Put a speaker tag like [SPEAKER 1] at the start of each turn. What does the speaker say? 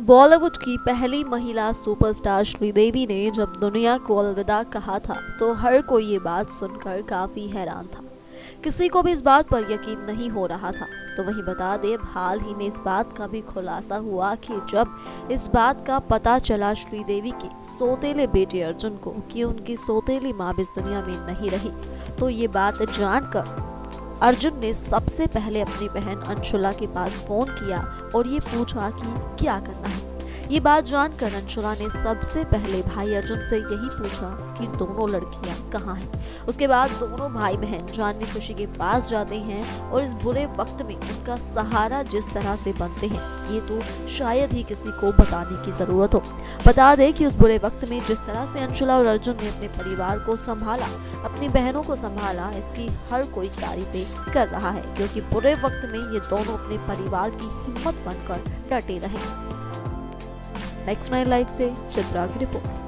[SPEAKER 1] बॉलीवुड की पहली महिला सुपरस्टार श्रीदेवी ने जब दुनिया को अलविदा कहा था तो हर कोई ये बात सुनकर काफ़ी हैरान था। किसी को भी इस बात पर यकीन नहीं हो रहा था। तो वहीं बता दे, हाल ही में इस बात का भी खुलासा हुआ कि जब इस बात का पता चला श्रीदेवी के सोतेले बेटे अर्जुन को कि उनकी सोतेली माँ भी इस दुनिया में नहीं रही तो ये बात जानकर अर्जुन ने सबसे पहले अपनी बहन अंशुला के पास फ़ोन किया और ये पूछा कि क्या करना है। ये बात जानकर अंशुला ने सबसे पहले भाई अर्जुन से यही पूछा कि दोनों लड़कियाँ कहाँ हैं? उसके बाद दोनों भाई बहन जानवी खुशी के पास जाते हैं और इस बुरे वक्त में उनका सहारा जिस तरह से बनते हैं, ये तो शायद ही किसी को बताने की ज़रूरत हो। बता दें कि उस बुरे वक्त में जिस तरह से अंशुला और अर्जुन ने अपने परिवार को संभाला, अपनी बहनों को संभाला, इसकी हर कोई तारीफें कर रहा है, क्योंकि बुरे वक्त में ये दोनों अपने परिवार की हिम्मत बनकर डटे रहे। नेक्स्ट नाइन लाइव से चित्रा की रिपोर्ट।